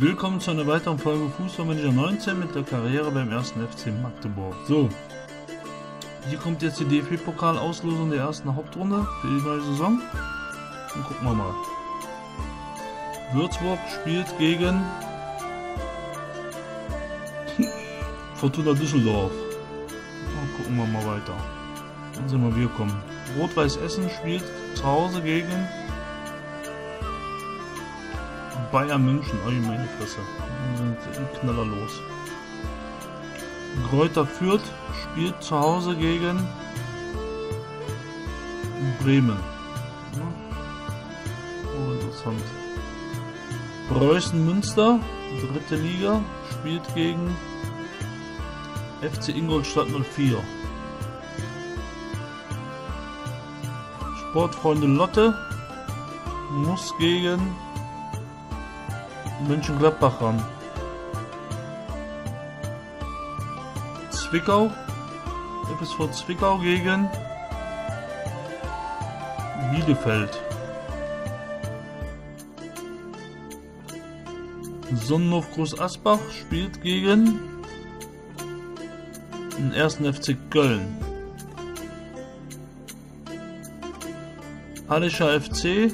Willkommen zu einer weiteren Folge Fußballmanager 19 mit der Karriere beim 1. FC Magdeburg. So, hier kommt jetzt die DFB-Pokal-Auslosung der ersten Hauptrunde für die neue Saison. Und gucken wir mal. Würzburg spielt gegen Fortuna Düsseldorf. Und gucken wir mal weiter. Dann sind wir wir kommen. Rot-Weiß Essen spielt zu Hause gegen Bayern München. Oh, meine Fresse. Sind die Knaller los. Kräuter Fürth spielt zu Hause gegen Bremen. Oh, interessant. Preußen Münster, dritte Liga, spielt gegen FC Ingolstadt 04. Sportfreunde Lotte muss gegen Mönchengladbach ran. Zwickau, FSV Zwickau gegen Bielefeld. Sonnenhof Groß Asbach spielt gegen den ersten FC Köln. Hallischer FC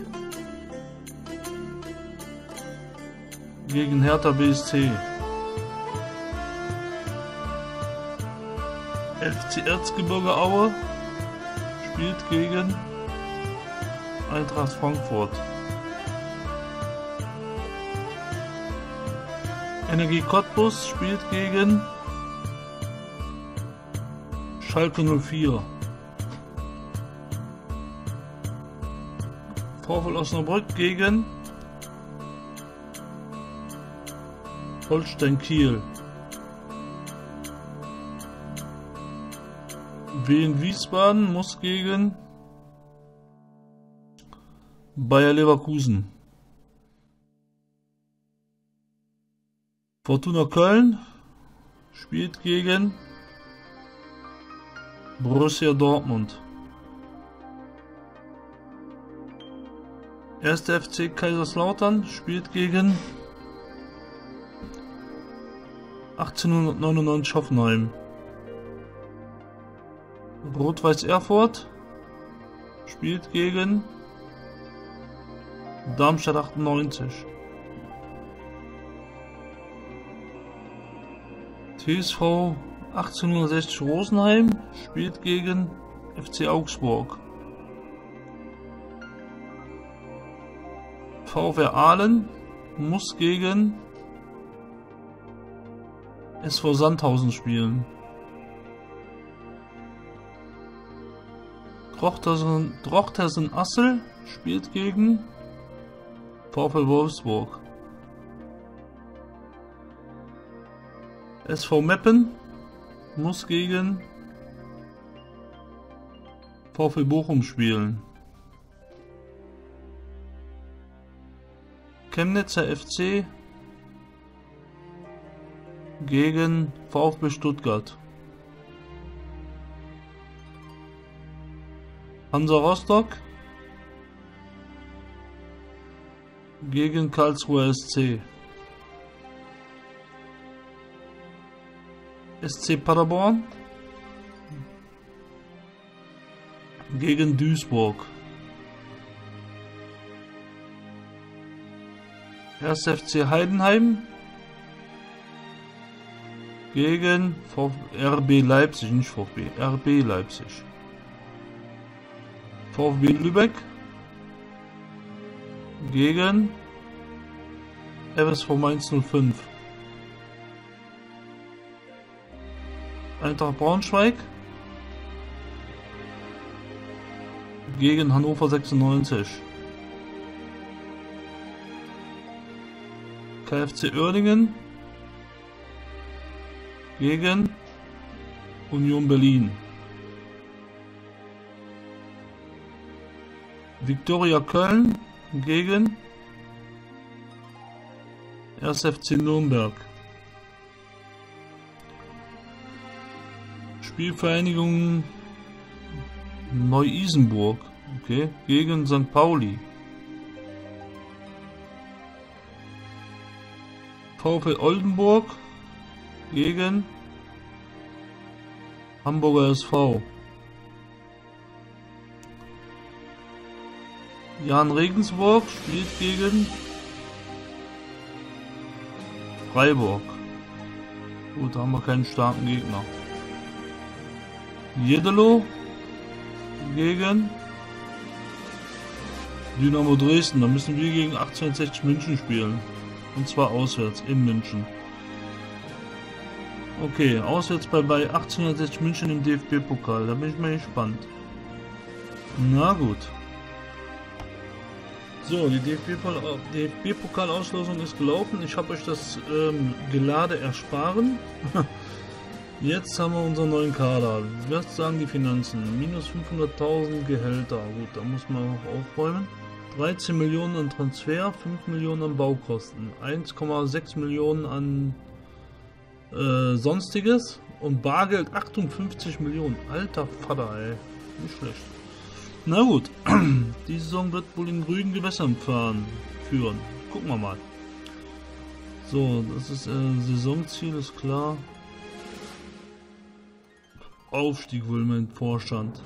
gegen Hertha BSC. FC Erzgebirge Aue spielt gegen Eintracht Frankfurt. Energie Cottbus spielt gegen Schalke 04. VfL Osnabrück gegen Holstein Kiel. Wien Wiesbaden muss gegen Bayer Leverkusen. Fortuna Köln spielt gegen Borussia Dortmund. 1. FC Kaiserslautern spielt gegen 1899 Hoffenheim. Rot-Weiß Erfurt spielt gegen Darmstadt 98. TSV 1860 Rosenheim spielt gegen FC Augsburg. VfR Aalen muss gegen SV Sandhausen spielen. Drochtersen, Drochtersen Assel spielt gegen VfL Wolfsburg. SV Meppen muss gegen VfL Bochum spielen. Chemnitzer FC gegen VfB Stuttgart. Hansa Rostock gegen Karlsruhe SC. SC Paderborn gegen Duisburg. 1. FC Heidenheim gegen RB Leipzig, nicht VfB, RB Leipzig. VfB Lübeck gegen FSV Mainz 05. Eintracht Braunschweig gegen Hannover 96. KFC Oerdingen gegen Union Berlin. Viktoria Köln gegen 1. FC Nürnberg. Spielvereinigung Neu-Isenburg, okay, gegen St. Pauli. VfL Oldenburg gegen Hamburger SV. Jan Regensburg spielt gegen Freiburg. Gut, da haben wir keinen starken Gegner. Jedelo gegen Dynamo Dresden. Da müssen wir gegen 1860 München spielen. Und zwar auswärts in München. Okay, auswärts bei, bei 1860 München im DFB-Pokal. Da bin ich mal gespannt. Na gut. So, die DFB-Pokal-Auslosung ist gelaufen. Ich habe euch das ähm, Gelade ersparen. Jetzt haben wir unseren neuen Kader. Was sagen die Finanzen? Minus 500.000 Gehälter. Gut, da muss man auch aufräumen. 13 Millionen an Transfer, 5 Millionen an Baukosten, 1,6 Millionen an äh, Sonstiges und Bargeld 58 Millionen. Alter Vater, ey. Nicht schlecht. Na gut, die Saison wird wohl in ruhigen Gewässern fahren, führen. Gucken wir mal. So, das ist äh, Saisonziel, ist klar. Aufstieg wohl mein Vorstand.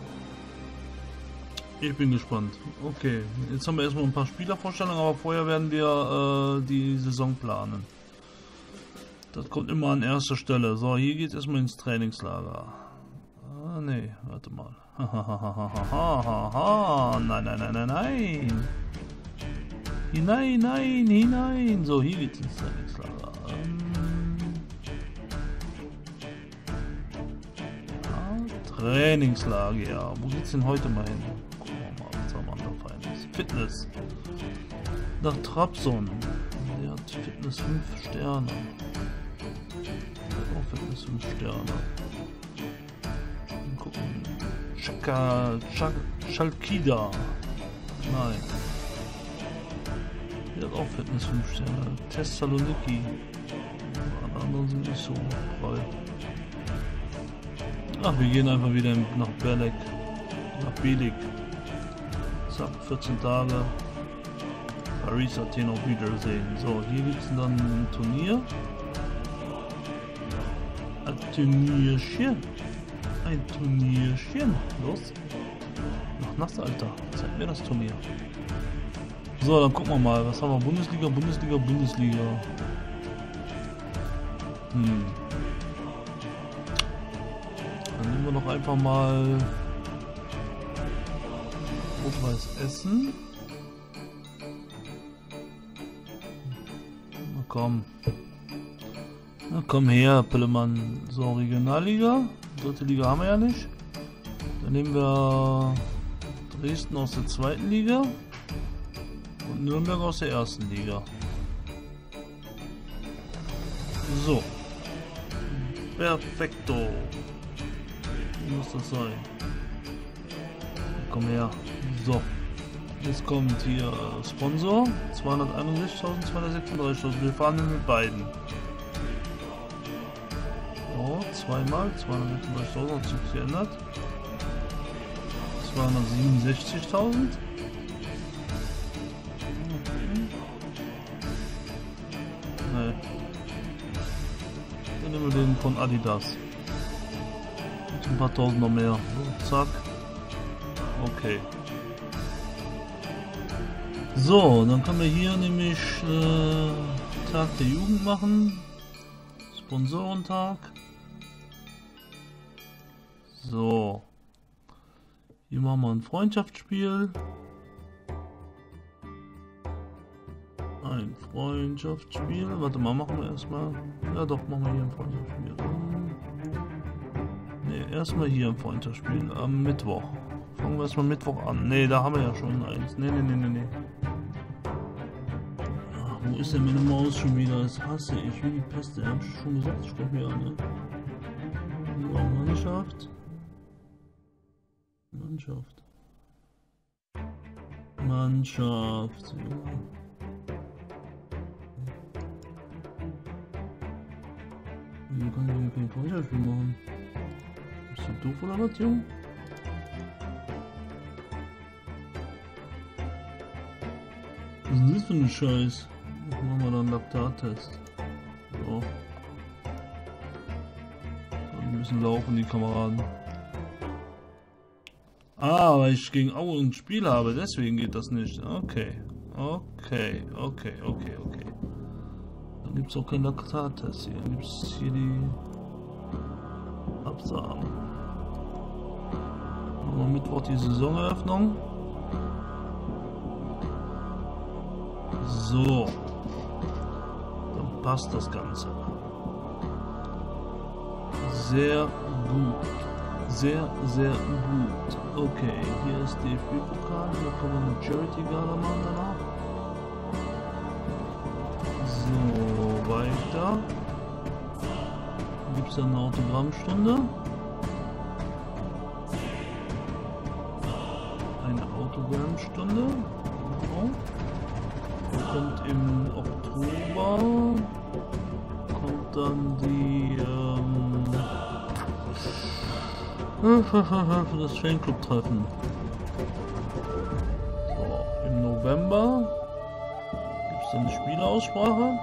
Ich bin gespannt. Okay, jetzt haben wir erstmal ein paar Spielervorstellungen, aber vorher werden wir äh, die Saison planen. Das kommt immer an erster Stelle. So, hier geht es erstmal ins Trainingslager. Ah, nee, warte mal. nein, nein, nein, nein, nein. Hinein, nein, hinein. So, hier geht es ins Trainingslager. Ah, Trainingslager, ja. Wo geht's denn heute mal hin? Fitness. Nach Trabzon. Der hat Fitness 5 Sterne. 5 Sterne. Gucken. Chaka, Chak, Chalkida. Nein. Der hat auch Fitness 5 Sterne. Thessaloniki. Alle anderen sind nicht so frei. Ach, wir gehen einfach wieder nach Belek. Nach Belik. Zack, 14 Tage. Paris, Athen auf Wiedersehen. So, hier gibt es dann ein Turnier. Turnierchen. Ein Turnierchen. Los. Noch nass, Alter. Zeig mir das Turnier. So, dann gucken wir mal. Was haben wir? Bundesliga, Bundesliga, Bundesliga. Hm. Dann nehmen wir noch einfach mal Rot-Weiß Essen. Na komm. Komm her, Pillemann. So, Regionalliga. Dritte Liga haben wir ja nicht. Dann nehmen wir Dresden aus der zweiten Liga. Und Nürnberg aus der ersten Liga. So. Perfekto. Wie muss das sein? Komm her. So. Jetzt kommt hier Sponsor. 261.236. Wir fahren mit beiden. Zweimal. 236.000 hat sich geändert. 267.000. Nee. Dann nehmen wir den von Adidas. Ein paar Tausender mehr. So, zack. Okay. So, dann können wir hier nämlich äh, Tag der Jugend machen. Sponsorentag. So. Hier machen wir ein Freundschaftsspiel. Ein Freundschaftsspiel. Warte mal, machen wir erstmal. Ja doch, machen wir hier ein Freundschaftsspiel. Ne, erstmal hier ein Freundschaftsspiel am Mittwoch. Fangen wir erstmal Mittwoch an. Ne, da haben wir ja schon eins. Ne, ne, ne, ne, ne. Wo ist denn meine Maus schon wieder? Das hasse ich wie die Peste. Hab ich schon gesagt, ich glaube ja, ne? So, Mannschaft. Mannschaft. Mannschaft. Wieso kann ich hier kein Freundschaftsspiel machen? Bist du doof oder was, Junge? Was ist das für ein Scheiß? Machen wir dann einen Laktattest. So. Die müssen laufen, die Kameraden. Ah, weil ich gegen Aue ein Spiel habe, deswegen geht das nicht. Okay. Okay, okay, okay, okay. Dann gibt es auch keinen Laktattest hier. Dann gibt es hier die Absagen. Am Mittwoch die Saisoneröffnung. So. Dann passt das Ganze. Sehr gut. Sehr, sehr gut. Okay, hier ist Spielpokal. Hier kommen Charity Gala machen danach. So, weiter. Gibt es eine Autogrammstunde? Eine Autogrammstunde. Genau. Kommt im Oktober. Kommt dann die. Das Fanclub-Treffen. So, im November gibt es dann eine Spielaussprache.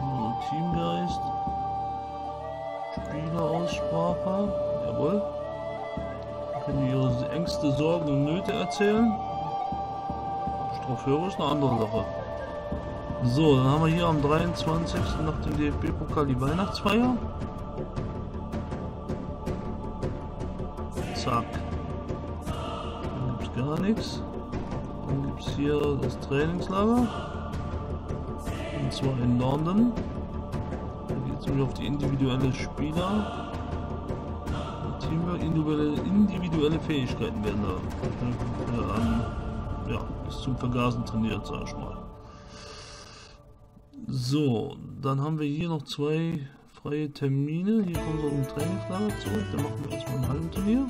So, Teamgeist. Spieleraussprache. Jawohl. Können ihre Ängste, Sorgen und Nöte erzählen. Chauffeur ist eine andere Sache. So, dann haben wir hier am 23. nach dem DFB-Pokal die Weihnachtsfeier. Zack. Dann gibt es gar nichts. Dann gibt es hier das Trainingslager. Und zwar in London. Da geht es nämlich auf die individuelle Spieler. Teamwork, individuelle, individuelle Fähigkeiten werden da äh, ja, bis zum Vergasen trainiert, sag ich mal. So, dann haben wir hier noch zwei freie Termine. Hier kommt so ein Trainingslager zurück. Dann machen wir erstmal ein Hallenturnier.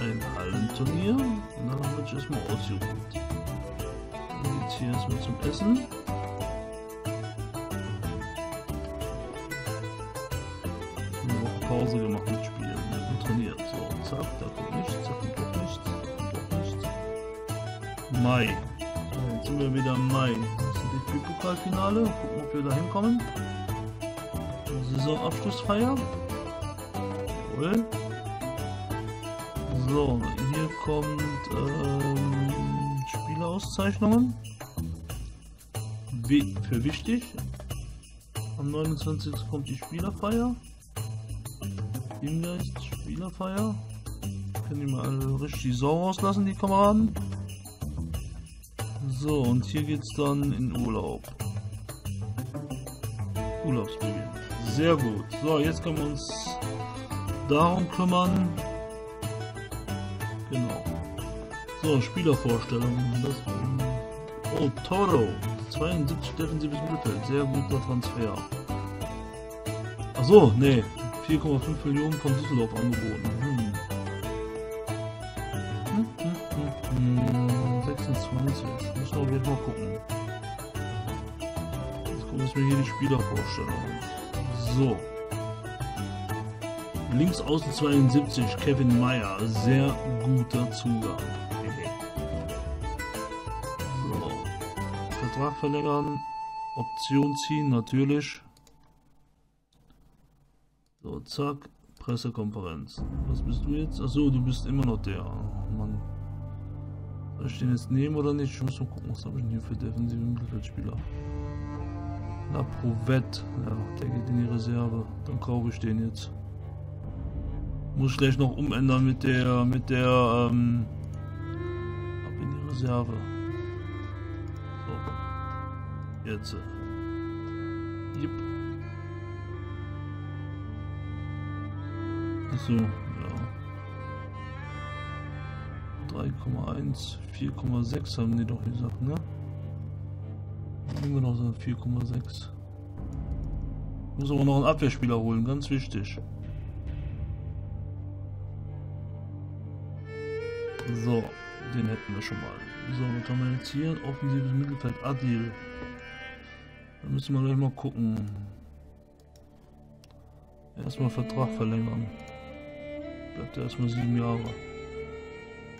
Ein Hallenturnier. Und dann haben wir uns erstmal ausgeruht. Dann geht's hier erstmal zum Essen. Eine Woche Pause gemacht Mai. Jetzt sind wir wieder im Mai. Das ist das DFB-Pokalfinale. Gucken, ob wir da hinkommen. Saisonabschlussfeier. Jawohl. So, hier kommt ähm, Spielerauszeichnungen. W für wichtig. Am 29. kommt die Spielerfeier. Teamgeist, Spielerfeier. Können die mal richtig die Sau rauslassen, die Kameraden. So, und hier geht's dann in Urlaub. Urlaubsbeginn. Sehr gut. So, jetzt können wir uns darum kümmern. Genau. So, Spielervorstellung. Das, oh, Toro. 72 defensives Mittelfeld. Sehr guter Transfer. Achso, nee. 4,5 Millionen von Düsseldorf angeboten. Spielervorstellung. So. Links außen 72, Kevin Meyer. Sehr guter Zugang. So. Vertrag verlängern. Option ziehen, natürlich. So, zack. Pressekonferenz. Was bist du jetzt? Achso, du bist immer noch der. Mann. Soll ich den jetzt nehmen oder nicht? Ich muss mal gucken, was habe ich denn hier für defensive Mittelfeldspieler. Na, Provet. Ja, der geht in die Reserve. Dann kaufe ich den jetzt. Muss ich gleich noch umändern mit der, mit der, ähm, ab in die Reserve. So. Jetzt. Yep. Achso, ja. 3,1, 4,6 haben die doch gesagt, ne? Wir noch so 4,6. Muss aber noch einen Abwehrspieler holen, ganz wichtig. So, den hätten wir schon mal. So, was haben wir jetzt hier? Offensives Mittelfeld, Adil. Da müssen wir gleich mal gucken. Erstmal Vertrag verlängern. Bleibt er erstmal sieben Jahre.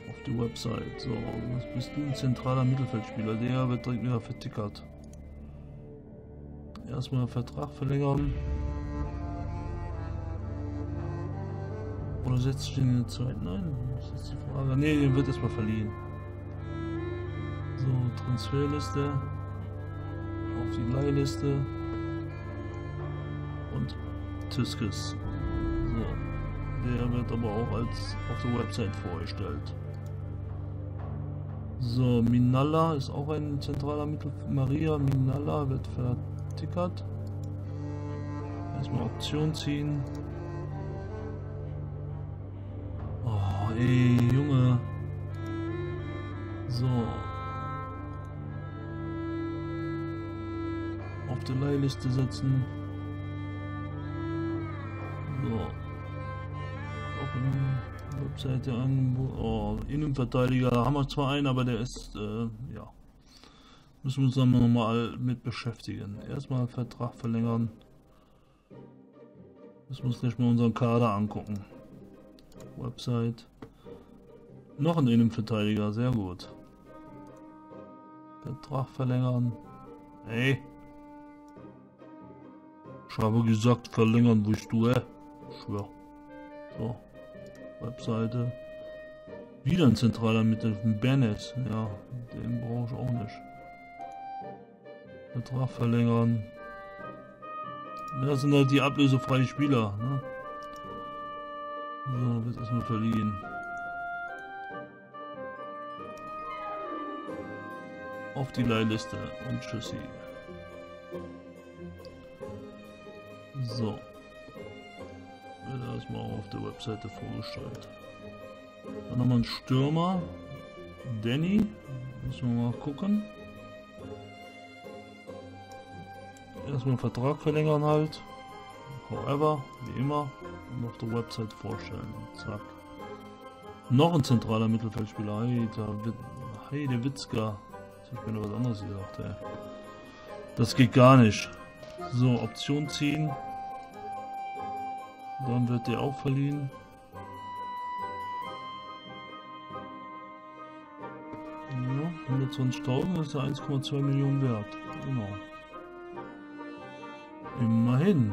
auf die Website. So, was bist du? Ein zentraler Mittelfeldspieler. Der wird direkt wieder vertickert. Erstmal Vertrag verlängern. Oder setzt sich in die Zeit? Nein, das ist die Frage. Ne, den wird erstmal verliehen. So, Transferliste. Auf die Leihliste. Und Tiskes. So. Der wird aber auch als auf der Website vorgestellt. So, Minalla ist auch ein zentraler Mittel. Maria Minalla wird vertickert. Erstmal Option ziehen. Oh, ey, Junge. So. Auf die Leihliste setzen. So. Die Webseite an. Oh, Innenverteidiger haben wir zwar einen, aber der ist, äh. Müssen wir uns dann nochmal mit beschäftigen. Erstmal Vertrag verlängern. Müssen wir uns gleich mal unseren Kader angucken. Website. Noch ein Innenverteidiger, sehr gut. Vertrag verlängern. Ey. Ich habe gesagt, verlängern willst du, äh? Schwör. So. Webseite. Wieder ein zentraler Mitte. Bennett. Ja, den brauche ich auch nicht. Vertrag verlängern. Das sind halt die ablösefreien Spieler. Ne? So, wird erstmal verliehen. Auf die Leihliste und tschüssi. So. Wird erstmal auf der Webseite vorgestellt. Dann haben wir einen Stürmer. Danny. Müssen wir mal gucken. Erstmal einen Vertrag verlängern halt. However, wie immer, und auf der Website vorstellen. Zack. Noch ein zentraler Mittelfeldspieler. Heide, Heide Witzka. Ich bin was anderes gedacht, ey. Das geht gar nicht. So, Option ziehen. Dann wird der auch verliehen. Ja, 120.000 ist ja 1,2 Millionen wert. Genau. Immerhin.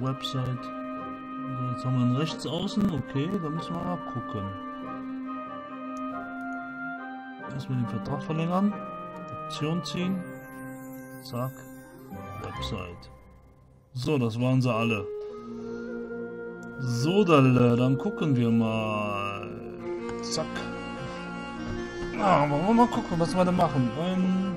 Website. So, jetzt haben wir einen Rechtsaußen. Okay, da müssen wir mal gucken. Erstmal den Vertrag verlängern. Option ziehen. Zack. Website. So, das waren sie alle. So, dann, gucken wir mal. Zack. Ah, wollen wir mal gucken, was wir da machen. Ähm,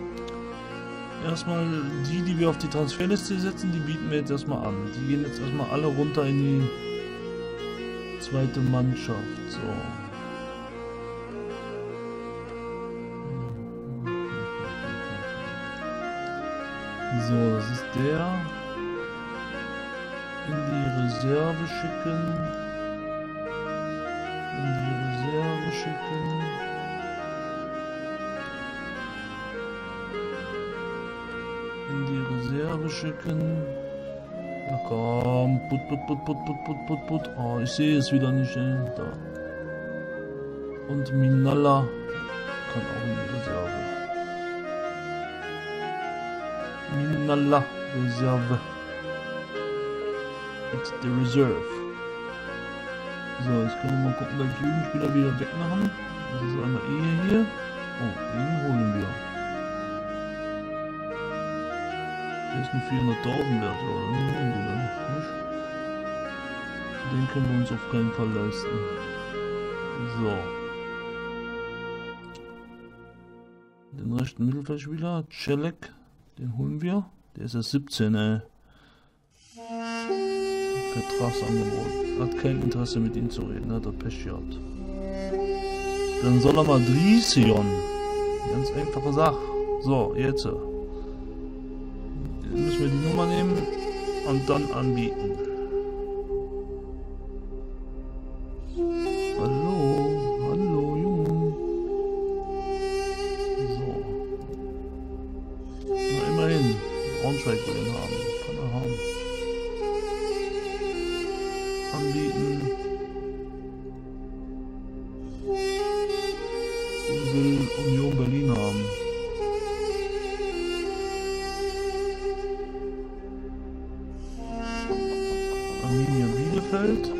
erstmal die, die wir auf die Transferliste setzen, die bieten wir jetzt erstmal an. Die gehen jetzt erstmal alle runter in die zweite Mannschaft. So. So, das ist der. In die Reserve schicken. Reserve schicken. Na komm, put, put, put, put, put, put, put, put. Oh, ich sehe es wieder nicht, ey. Da. Und Minalla kann auch in die Reserve. Minalla Reserve. It's the Reserve. So, jetzt können wir mal gucken, welche Jugendspieler wieder wegmachen. Das ist einmal E hier. Oh, den holen wir. Der ist nur 400.000 wert, oder? Nicht. Den können wir uns auf keinen Fall leisten. So. Den rechten Mittelfeldspieler, Celek, den holen wir. Der ist erst 17, ey. Vertragsangebot. Hat kein Interesse mit ihm zu reden, hat er Pech gehabt. Dann soll er mal Drision. Ganz einfache Sache. So, jetzt. Und dann anbieten. Bielefeld.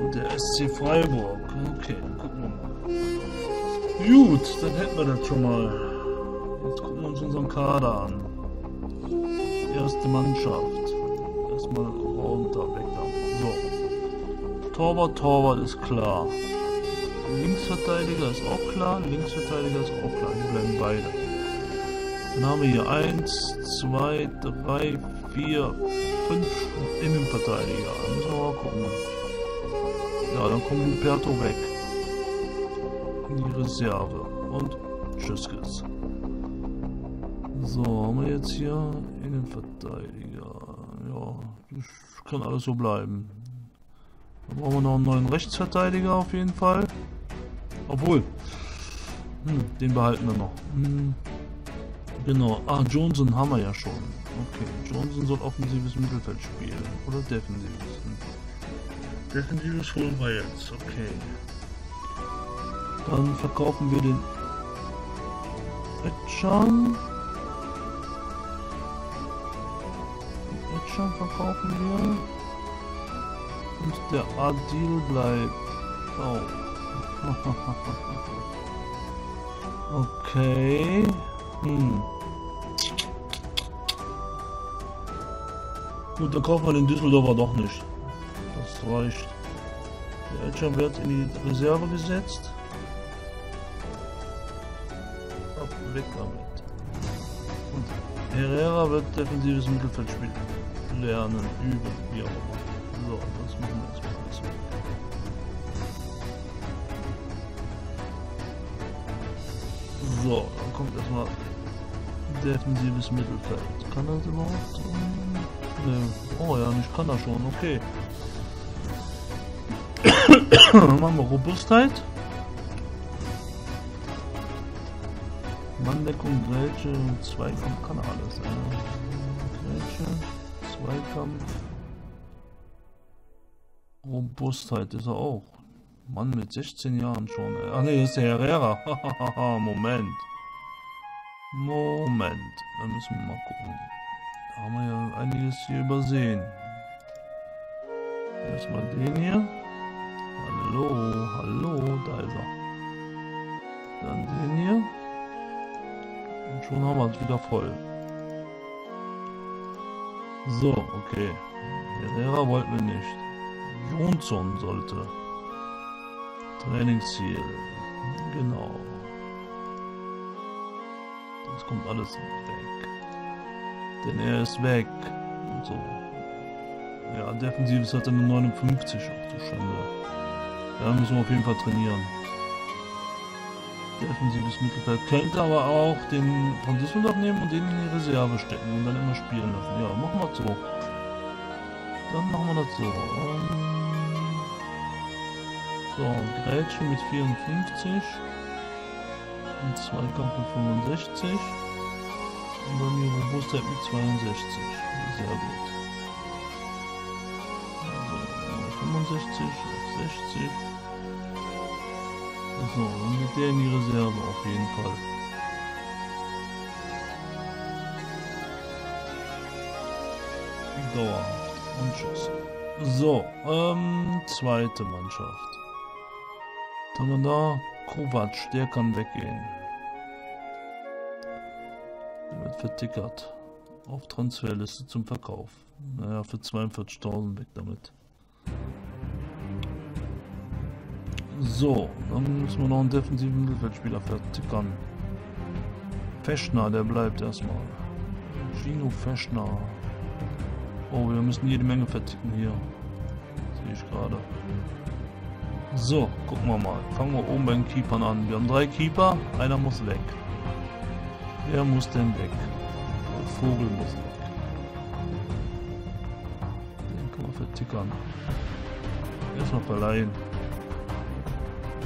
Und der SC Freiburg. Okay, gucken wir mal. Gut, dann hätten wir das schon mal. Jetzt gucken wir uns unseren Kader an. Erste Mannschaft. Erstmal runter, weg da. So. Torwart, Torwart ist klar. Linksverteidiger ist auch klar. Linksverteidiger ist auch klar. Hier bleiben beide. Dann haben wir hier 1, 2, 3, 4, 5 Innenverteidiger. Da müssen wir mal gucken. Ja, dann kommt Luperto weg. In die Reserve. Und tschüss. So, haben wir jetzt hier Innenverteidiger. Ja, das kann alles so bleiben. Dann brauchen wir noch einen neuen Rechtsverteidiger auf jeden Fall. Obwohl, hm, den behalten wir noch. Hm, genau, ah, Johnson haben wir ja schon. Okay, Johnson soll offensives Mittelfeld spielen. Oder defensives? Defensives holen wir jetzt, okay. Dann verkaufen wir den Etchan. Etchan verkaufen wir. Und der Adil bleibt. Oh. okay. Hm. Gut, dann kaufen wir den Düsseldorfer doch nicht. Das reicht. Der Elcher wird in die Reserve gesetzt. Ab, weg damit. Und Herrera wird defensives Mittelfeld spielen. Lernen, üben, wie auch immer. So, das machen wir jetzt mal. So, dann kommt erstmal defensives Mittelfeld. Kann das überhaupt? Ne. Oh ja, nicht kann er schon, okay. Machen wir Robustheit. Manndeckung, Grätsche, Zweikampf kann alles. Grätsche, Zweikampf. Robustheit ist er auch. Mann mit 16 Jahren schon. Ach ne, das ist der Herrera. Moment. Moment. Da müssen wir mal gucken. Haben wir ja einiges hier übersehen. Erstmal den hier. Hallo, hallo, da ist er. Dann den hier. Und schon haben wir es wieder voll. So, okay. Herrera wollten wir nicht. Johnson sollte. Trainingsziel. Genau. Das kommt alles weg. Denn er ist weg. Und so. Ja, defensives hat er nur 59. Ach du Schande. Ja, müssen wir auf jeden Fall trainieren. Defensives Mittelfeld. Könnte aber auch den von Düsseldorf nehmen und den in die Reserve stecken und dann immer spielen lassen. Ja, machen wir so. Dann machen wir das so. Um so, Grätschen mit 54. Und Zweikampf mit 65. Und dann die Robustheit mit 62. Sehr gut. Also 65 auf 60. So, und mit der in die Reserve auf jeden Fall. Dauerhaft. Und tschüss. So, ähm, zweite Mannschaft. Dann haben wir da Kovac, der kann weggehen. Vertickert. Auf Transferliste zum Verkauf. Naja, für 42.000 weg damit. So, dann müssen wir noch einen defensiven Mittelfeldspieler vertickern. Feschner, der bleibt erstmal. Gino Feschner. Oh, wir müssen jede Menge verticken hier. Sehe ich gerade. So, gucken wir mal. Fangen wir oben bei den Keepern an. Wir haben drei Keeper, einer muss weg. Wer muss denn weg? Muss weg. Den kann man vertickern. Erstmal verleihen.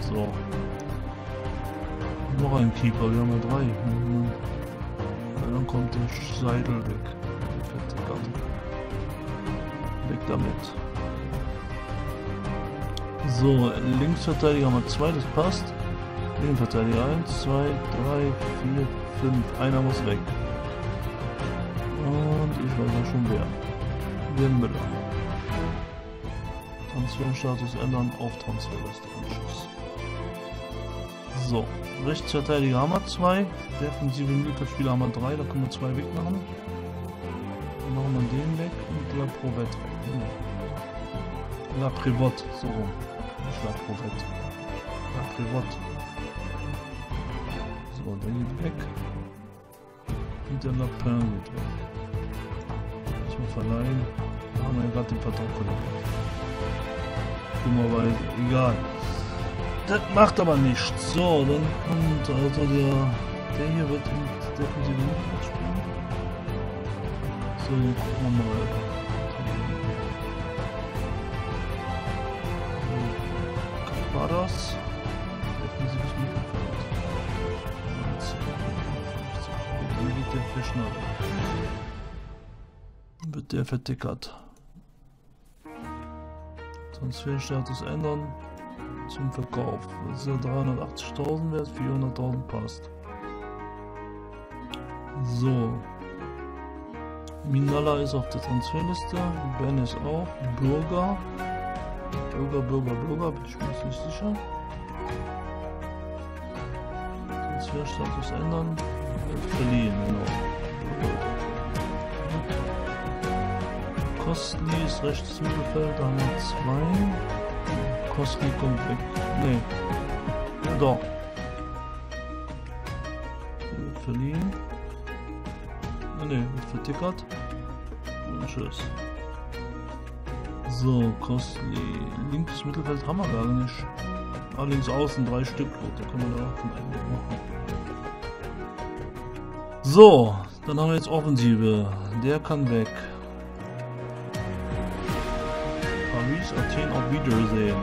So. Noch ein Keeper, wir haben ja drei. Mhm. Dann kommt der Seidel weg. Der. Weg damit. So, Linksverteidiger haben wir zwei, das passt. Innenverteidiger 1, 2, 3, 4, 5. Einer muss weg. Schon wer. Der Müller. Transferstatus ändern auf Transferliste. So, Rechtsverteidiger haben wir zwei. Defensive Mittelspieler haben wir drei. Da können wir zwei wegmachen. Dann machen wir den weg und La Provette weg. Genau. La Privot, so rum. Nicht La Provette. La Privot. So, der geht weg. Und der Lapin geht weg. Verleihen. Wir ja gerade den Vertrag verlängert. Dummerweise, egal. Das macht aber nichts. So, dann kommt also der. Der hier wird in defensive Mittelfeld spielen. So, gucken wir mal. Der vertickert. Transferstatus ändern zum Verkauf. Das ist ja 380.000 wert, 400.000 passt. So. Minala ist auf der Transferliste, Ben ist auch, Bürger. Bürger, Bürger, Bürger, bin ich mir nicht sicher. Transferstatus ändern, verliehen, genau. Kostli ist rechtes Mittelfeld, da haben wir zwei. Kostli kommt weg. Nee. Wird verliehen. Ah ne, wird vertickert. Und tschüss. So, Kostli. Linkes Mittelfeld haben wir gar nicht. Ah, links außen drei Stück. Gut, da können wir da von einem machen. So, dann haben wir jetzt Offensive. Der kann weg. Paris, Athen auf Wiedersehen.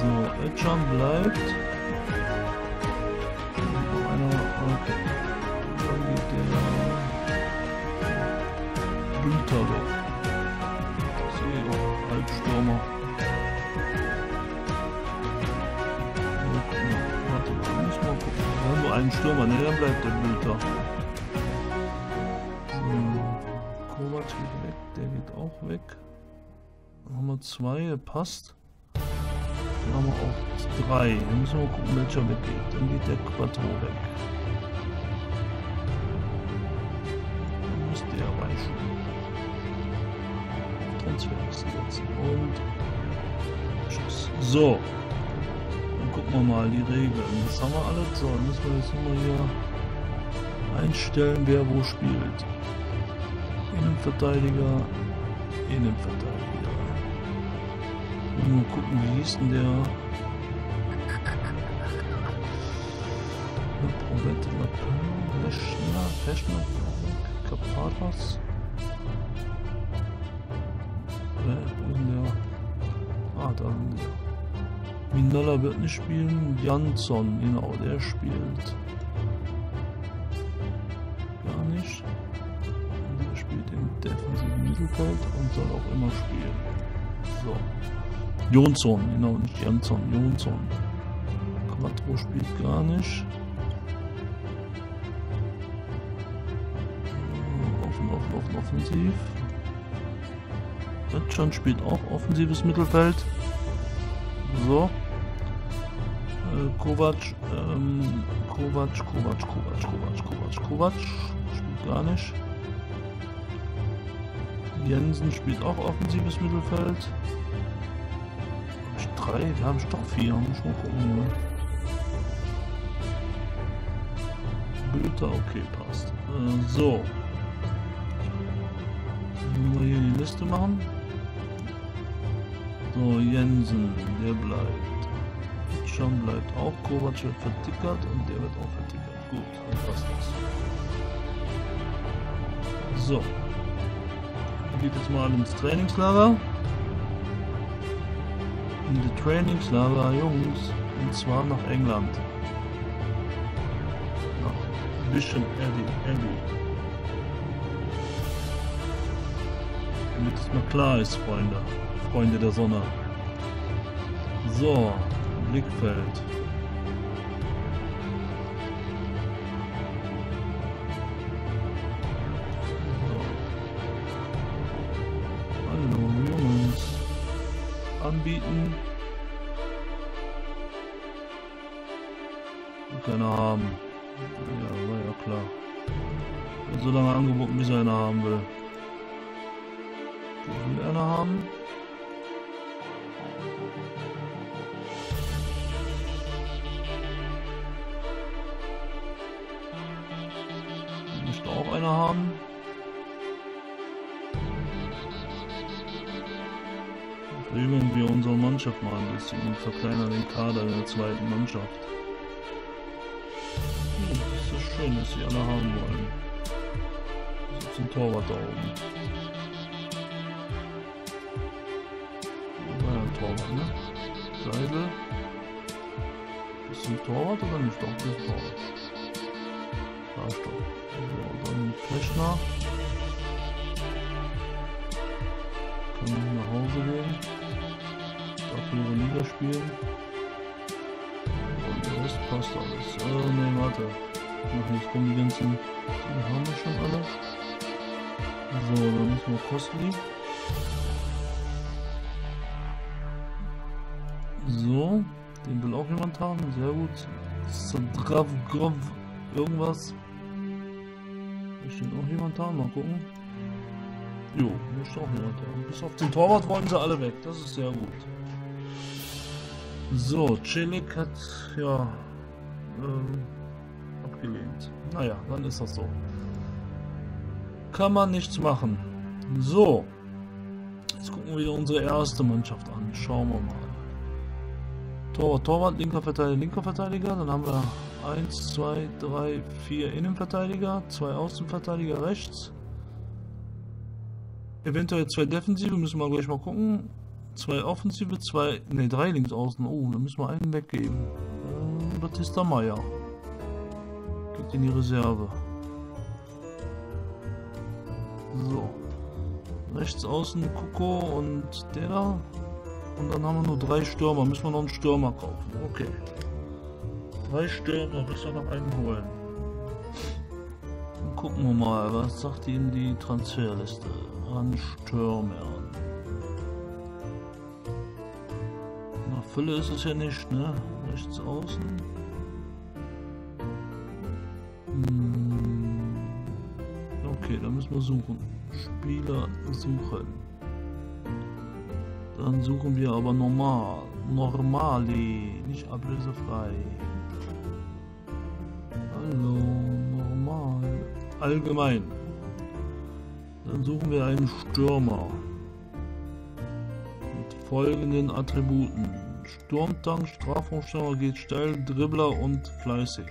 So, Özcan bleibt. Einer, okay. Günther weg. Ich auch Halbstürmer. Warte, da muss mal gucken. Wir haben nur einen Stürmer, ne, dann bleibt der Günther. Geht auch weg. Dann haben wir zwei, passt. Dann haben wir auch drei. Dann müssen wir mal gucken, welcher weggeht. Dann geht der Quattro weg. Dann müsste der reichen. Transferliste setzen. Und tschüss. So. Dann gucken wir mal die Regeln. Das haben wir alles. So, dann müssen wir jetzt nur hier einstellen, wer wo spielt. Innenverteidiger, Innenverteidiger. Mal gucken, wie hieß denn der? Provette, Lapin, ist denn der? Ah, da sind die. Minella wird nicht spielen. Jansson, genau, der spielt. Mittelfeld und soll auch immer spielen. So. Jonsson, genau, nicht Jansson, Jonsson. Quattro spielt gar nicht. Offen, offen, offen, offensiv. Özcan spielt auch offensives Mittelfeld. So. Äh, Kovac, ähm, Kovac, Kovac, Kovac, Kovac, Kovac, Kovac. Spielt gar nicht. Jensen spielt auch offensives Mittelfeld. Hab ich drei? Wir haben doch vier. Muss mal gucken. Ne? Bülter, okay, passt. Äh, so. Wir hier die Liste machen. So, Jensen, der bleibt. Schon bleibt auch. Kovac wird vertickert und der wird auch vertickert. Gut, dann passt das. So. Geht jetzt mal ins Trainingslager. In die Trainingslager, Jungs. Und zwar nach England. Nach Bishop Abbey. Abbey. Damit es mal klar ist, Freunde. Freunde der Sonne. So, Blickfeld. Anbieten. Verkleinern den Kader der zweiten Mannschaft. Hm, das ist schön, dass sie alle haben wollen. Das ist ein Torwart da oben. War ja ein Torwart, ne? Seidel. Ist ein Torwart oder nicht? Doch, das ist Torwart. Da ist doch. So, dann Fechner. Kann nach Hause gehen höhere Liga spielen. Und Rest passt alles. Äh, ne, warte. Noch nicht kommen die ganzen. Die haben wir schon alle. So, dann müssen wir Kostli. So, den will auch jemand haben. Sehr gut. Sadrav Grov irgendwas. Möchte auch jemand haben? Mal gucken. Jo, möchte auch jemand haben. Bis auf den Torwart wollen sie alle weg. Das ist sehr gut. So, Celik hat ja ähm, abgelehnt. Naja, dann ist das so. Kann man nichts machen. So. Jetzt gucken wir unsere erste Mannschaft an. Schauen wir mal. Torwart, Torwart, linker Verteidiger, linker Verteidiger. Dann haben wir 1, 2, 3, 4 Innenverteidiger, zwei Außenverteidiger rechts. Eventuell zwei Defensive, müssen wir gleich mal gucken. Zwei Offensive, zwei, ne, drei links außen. Oh, da müssen wir einen weggeben. Äh, Batista Meyer. Geht in die Reserve. So. Rechts außen Kuko und der. Und dann haben wir nur drei Stürmer. Müssen wir noch einen Stürmer kaufen. Okay. Drei Stürmer, müssen wir noch einen holen. Dann gucken wir mal, was sagt Ihnen die Transferliste an Stürmer? Fülle ist es ja nicht, ne? Rechts außen. Hm. Okay, dann müssen wir suchen. Spieler suchen. Dann suchen wir aber normal. Normali, nicht ablösefrei. Hallo, normal. Allgemein. Dann suchen wir einen Stürmer. Mit folgenden Attributen. Sturmtank, Strafraumstürmer geht steil, Dribbler und fleißig.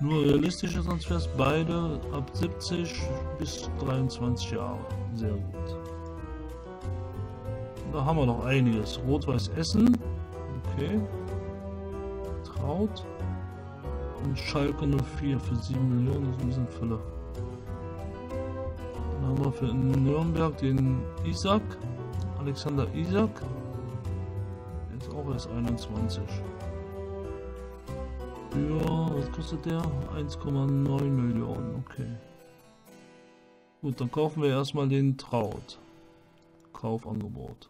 Nur realistische Transfers, beide ab 70 bis 23 Jahre. Sehr gut. Da haben wir noch einiges. Rot-Weiß Essen. Okay. Traut. Und Schalke 04 für 7 Millionen. Das ist ein bisschen Fülle. Dann haben wir für Nürnberg den Isaac. Alexander Isaac auch erst 21. Ja, was kostet der? 1,9 Millionen, okay. Gut, dann kaufen wir erstmal den Traut. Kaufangebot.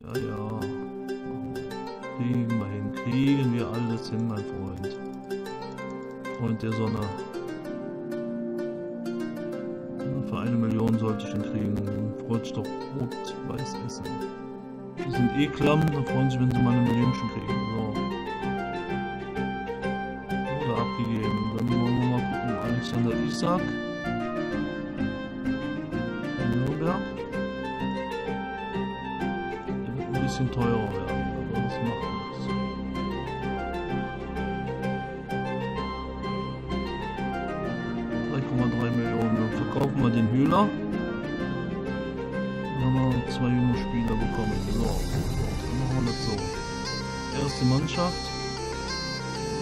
Ja, ja. Kriegen wir hin. Kriegen wir alles hin, mein Freund. Freund der Sonne. Für eine Million sollte ich ihn kriegen. Freut sich doch rot-weiß essen. Die sind eh klamm, da freuen sich, wenn sie mal eine Millionchen kriegen. So. Oder abgegeben. Dann wollen wir mal gucken. Alexander Isaac. Nürnberg. Der wird ein bisschen teurer werden, aber das macht nichts. Millionen. Dann verkaufen wir den Hühler Erste Mannschaft.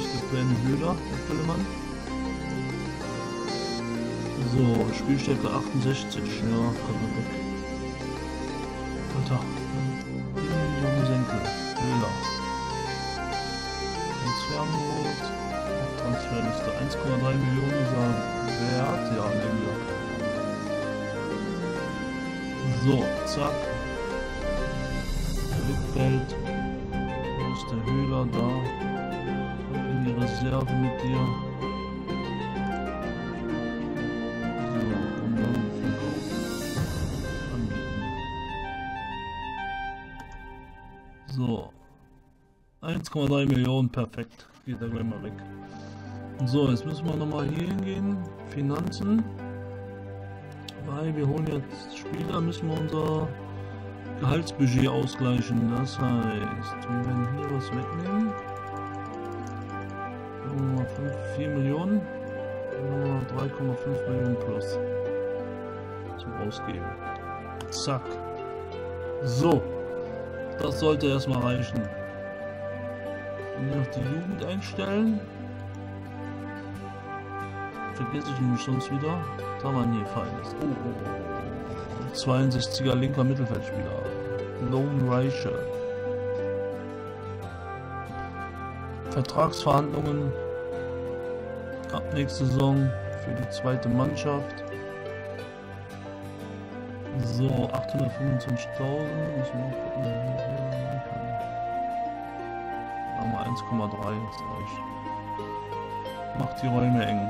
Ist der kleine Höhler, der Füllemann. So, Spielstärke 68. Ja, kommt mal weg. Alter. Junge Senkel. Fehler. Transferangebot. Transferliste 1,3 Millionen dieser Wert. Ja, nehmen wir. So, zack. Rückfeld. Reserve mit dir. So. 1,3 Millionen, perfekt. Geht da gleich mal weg. So, jetzt müssen wir nochmal hier hingehen. Finanzen. Weil wir holen jetzt Spieler, müssen wir unser Gehaltsbudget ausgleichen. Das heißt, wir werden hier was wegnehmen. 5, 4 Millionen. 3,5 Millionen plus. Zum Ausgeben. Zack. So. Das sollte erstmal reichen. Noch die Jugend einstellen. Vergesse ich nämlich sonst wieder. Da nie feines. Oh, oh, oh. 62er linker Mittelfeldspieler. Lone Reicher. Vertragsverhandlungen ab nächste Saison für die zweite Mannschaft. So, 825.000. Müssen wir gucken. Wir 1,3, das reicht. Macht die Räume eng.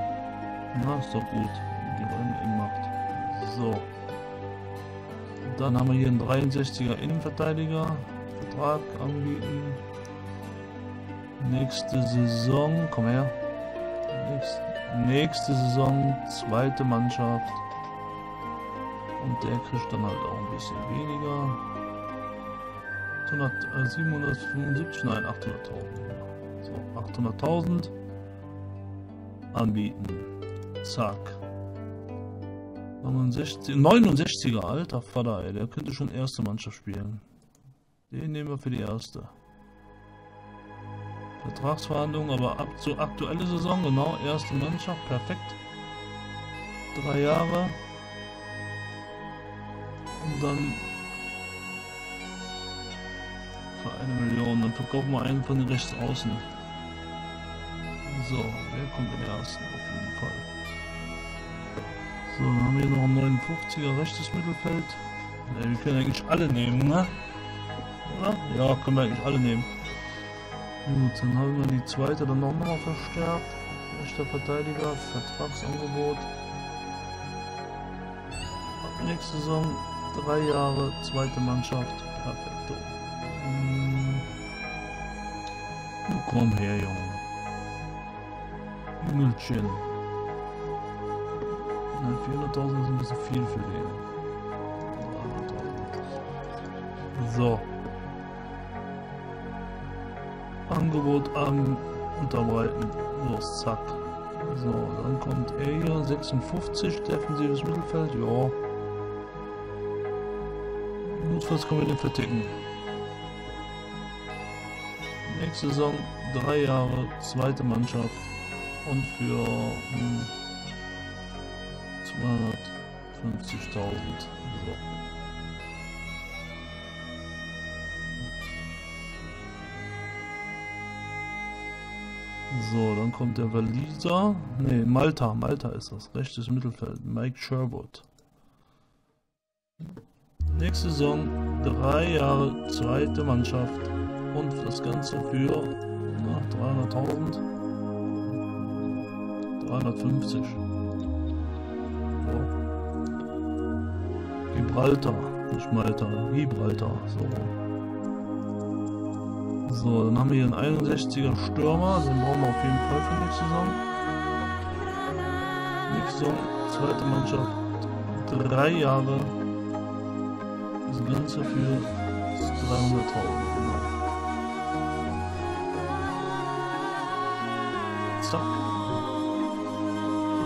Na, ist doch gut, wenn die Räume eng macht. So. Dann haben wir hier einen 63er Innenverteidiger. Vertrag anbieten. Nächste Saison, komm her. Nächste, nächste Saison, zweite Mannschaft. Und der kriegt dann halt auch ein bisschen weniger. 800, äh, 775, nein, 800.000. So, 800.000 anbieten. Zack. 69, 69er, alter Vater, ey, der könnte schon erste Mannschaft spielen. Den nehmen wir für die erste. Vertragsverhandlungen, aber ab zur aktuelle Saison, genau, erste Mannschaft, perfekt. Drei Jahre. Und dann für eine Million. Dann verkaufen wir einen von den rechts außen. So, der kommt im ersten auf jeden Fall. So, dann haben wir noch einen 59er rechtes Mittelfeld. Ja, wir können eigentlich alle nehmen, ne? Oder? Ja, können wir eigentlich alle nehmen. Gut, dann haben wir die zweite dann noch mal verstärkt. Rechter Verteidiger, Vertragsangebot. Ab nächste Saison drei Jahre, zweite Mannschaft. Perfekt. Hm. Komm her, Junge. Jüngelchen. 400.000 ist ein bisschen viel für den. So. Angebot an unterbreiten. Los, zack. So, dann kommt er hier. 56, defensives Mittelfeld. Ja. Notfalls können wir den verticken. Nächste Saison drei Jahre, zweite Mannschaft und für hm, 250.000. So. So, dann kommt der Waliser. Ne, Malta, Malta ist das. Rechtes Mittelfeld. Mike Sherwood. Nächste Saison drei Jahre zweite Mannschaft und das Ganze für 300.000. 350. So. Gibraltar, nicht Malta, Gibraltar. So. So, dann haben wir hier einen 61er Stürmer, den brauchen wir auf jeden Fall für nächste Saison. Nächste Saison, zweite Mannschaft, drei Jahre. Das Ganze für 300.000. Zack.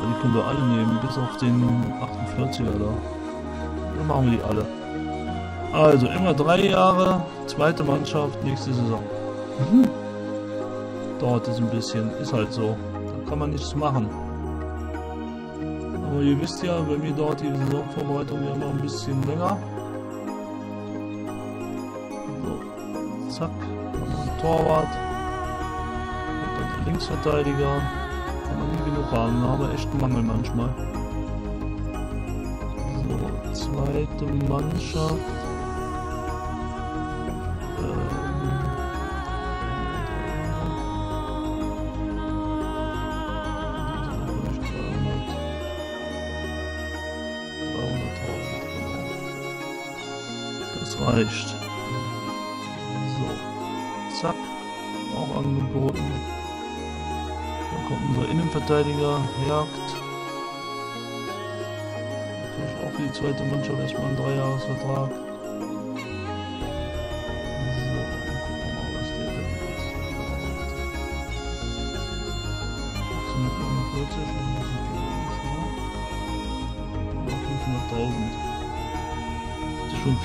Die können wir alle nehmen, bis auf den 48er da. Dann machen wir die alle. Also immer drei Jahre, zweite Mannschaft, nächste Saison. Mhm. Dauert es ein bisschen, ist halt so. Da kann man nichts machen. Aber Aber ihr wisst ja, bei mir dauert die Saisonvorbereitung ja immer ein bisschen länger. So, zack, Torwart. Linksverteidiger. Kann man nie genug haben, wir echt Mangel manchmal. So, zweite Mannschaft. Reicht. So. Zack. Auch angeboten. Dann kommt unser Innenverteidiger. Jagd. Natürlich auch für die zweite Mannschaft erstmal ein Dreijahresvertrag.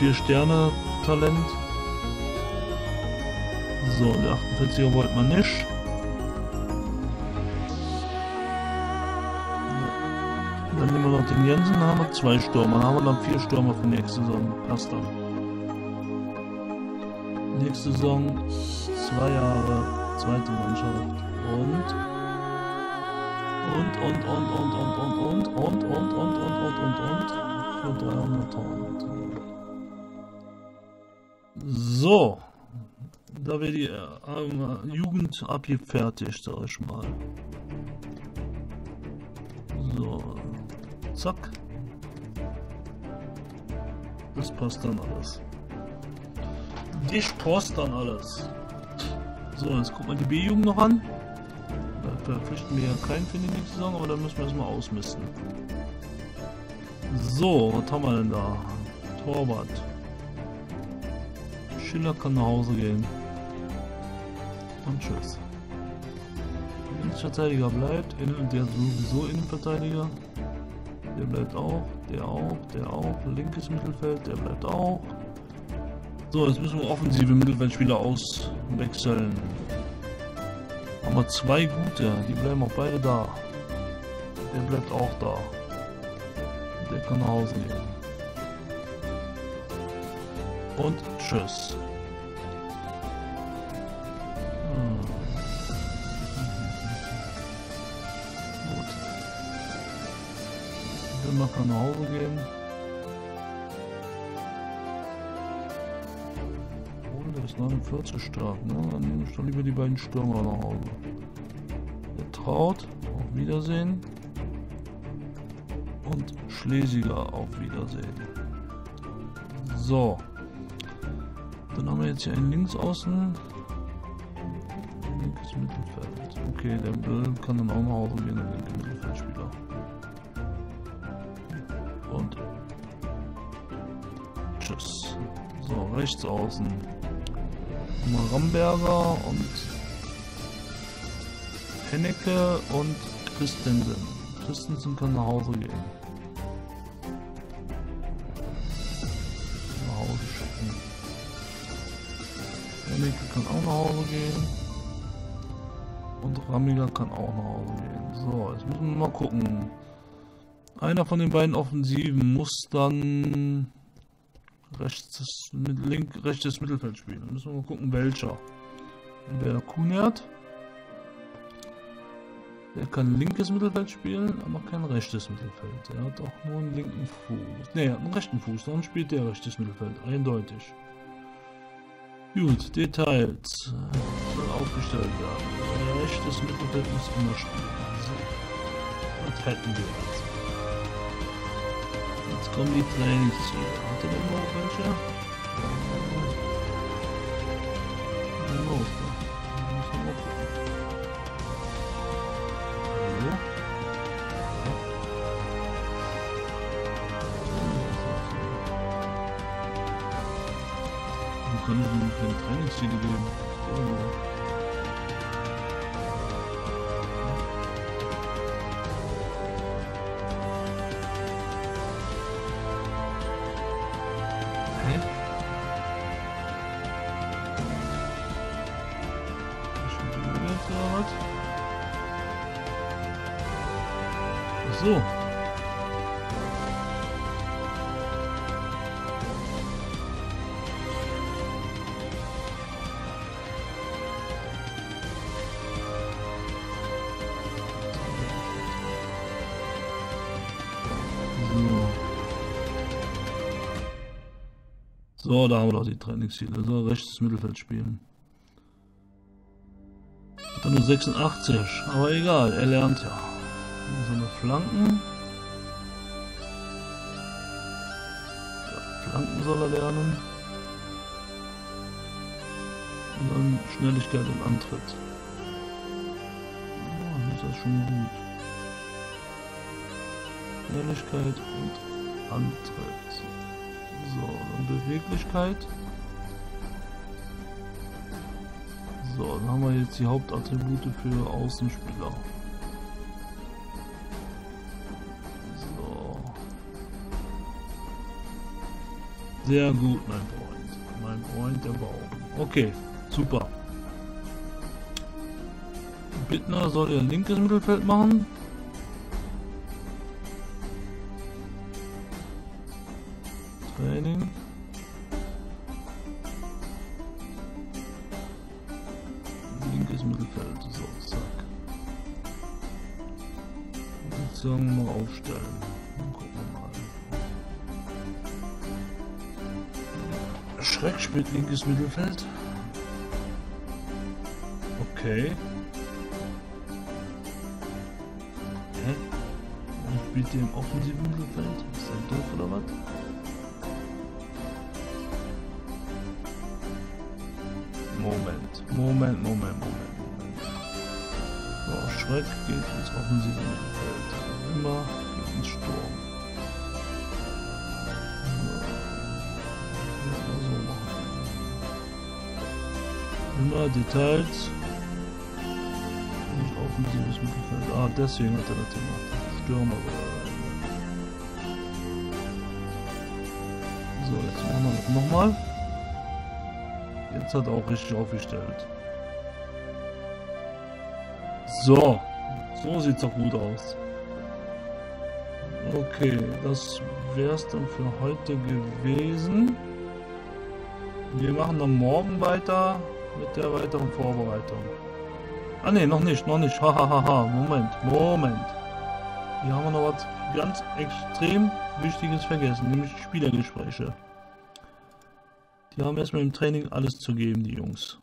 Schon 4 Sterne Talent. So, der 48er wollte man nicht. Dann nehmen wir noch den Jensen, dann haben wir zwei Stürmer. Dann haben wir dann vier Stürmer für nächste Saison. Passt dann. Nächste Saison zwei Jahre, zweite Mannschaft. Und und und und und und und und und und und und und und und für 300.000. So. Da wird die äh, Jugend abgefertigt, sag ich mal. So. Zack. Das passt dann alles. Das passt dann alles. So, jetzt gucken wir die B-Jugend noch an. Da verpflichten wir ja keinen für die nächste Saison, aber da müssen wir erstmal ausmisten. So, was haben wir denn da? Torwart. Schiller kann nach Hause gehen. Und tschüss. Innenverteidiger bleibt, der sowieso Innenverteidiger. Der bleibt auch, der auch, der auch. Linkes Mittelfeld, der bleibt auch. So, jetzt müssen wir offensive Mittelfeldspieler auswechseln. Haben wir zwei gute, die bleiben auch beide da. Der bleibt auch da. Der kann nach Hause gehen und tschüss. Hm. Gut. Dann mal kann nach Hause gehen. Oh, der ist 49 stark, ne? Dann nehme ich doch lieber die beiden Stürmer nach Hause. Der traut, auf Wiedersehen. Und Schlesiger auf Wiedersehen. So. Dann haben wir jetzt hier einen Linksaußen. Linkes Mittelfeld. Okay, der Bill kann dann auch nach Hause gehen, der linke Mittelfeldspieler. Und tschüss. So, rechts außen. Mal Ramberger und Hennecke und Christensen. Christensen kann nach Hause gehen. Rammiger kann auch nach Hause gehen. Und Rammiger kann auch nach Hause gehen. So, jetzt müssen wir mal gucken. Einer von den beiden Offensiven muss dann rechtes, mit link, rechtes Mittelfeld spielen. Dann müssen wir mal gucken, welcher. Der Kunert. Der kann linkes Mittelfeld spielen, aber kein rechtes Mittelfeld. Er hat auch nur einen linken Fuß. Ne, einen rechten Fuß. Dann spielt der rechtes Mittelfeld. Eindeutig. Gut, Details. Soll aufgestellt werden. Der rechtes Mittelfeld muss immer spielen. So. Was hätten wir jetzt? Jetzt kommen die Trainingsziele. Hat er denn noch welche? Ja. Neben dran steht die. So, da haben wir doch die Trainingsziele. So, rechtes Mittelfeld spielen. Dann nur 86, aber egal, er lernt ja. So eine Flanken. Ja, Flanken soll er lernen. Und dann Schnelligkeit im Antritt. Oh, ist das schon gut. Schnelligkeit und Antritt. Dann Beweglichkeit. So, dann haben wir jetzt die Hauptattribute für Außenspieler. So. Sehr gut, mein Freund. Mein Freund, der Baum. Okay, super. Bittner soll ihr linkes Mittelfeld machen. Linkes Mittelfeld. Okay. Hä? Warum spielt ihr im offensiven Mittelfeld? Ist der doof oder was? Moment, Moment, Moment, Moment, Moment. So, Schreck geht ins offensive Mittelfeld. Immer geht ins Sturm. Immer Details. Nicht offensives Mittelfeld. Ah, deswegen hat er das gemacht. Stürmer. So, jetzt machen wir das nochmal. Jetzt hat er auch richtig aufgestellt. So. So sieht's doch gut aus. Okay, das wär's dann für heute gewesen. Wir machen dann morgen weiter mit der weiteren Vorbereitung. Ah ne, noch nicht, noch nicht. Hahaha. Ha, ha. Moment, Moment. Hier haben wir noch was ganz extrem Wichtiges vergessen, nämlich Spielergespräche. Die haben erstmal im Training alles zu geben, die Jungs.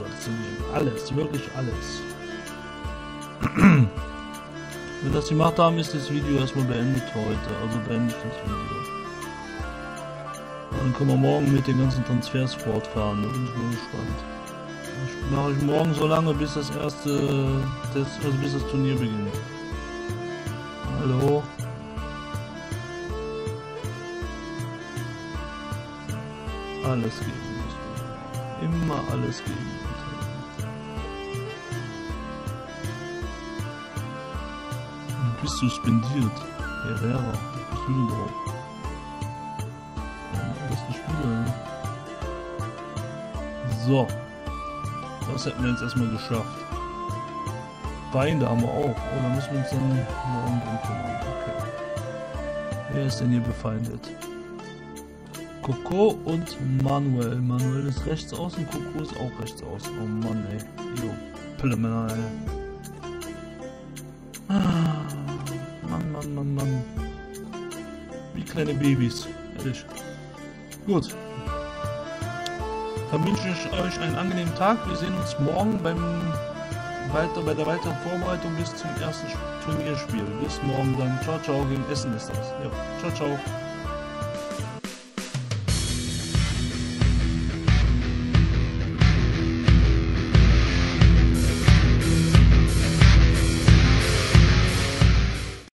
Alles soll zu geben. Alles, wirklich alles. Wenn das gemacht haben, ist das Video erstmal beendet heute. Also beende ich das Video. Dann können wir morgen mit den ganzen Transfers fortfahren. Da bin ich mal gespannt. Das mache ich morgen so lange, bis das erste, das, also bis das Turnier beginnt. Hallo. Alles geben. Immer alles geben. Bist suspendiert. Herrera, denn drauf? Besten Spieler. So. Das hätten wir jetzt erstmal geschafft. Beine haben wir auch. Oh, da müssen wir uns dann morgen drum kümmern. Okay. Wer ist denn hier befeindet? Coco und Manuel. Manuel ist rechts außen, Coco ist auch rechts außen. Oh Mann, ey. Jo, Pillemänner, ey. Ah, Mann, Mann. Wie kleine Babys, ehrlich. Gut. Dann wünsche ich euch einen angenehmen Tag. Wir sehen uns morgen beim weiter, bei der weiteren Vorbereitung bis zum ersten Turnierspiel. Bis morgen dann. Ciao, ciao. Gegen Essen ist das. Ja. Ciao, ciao.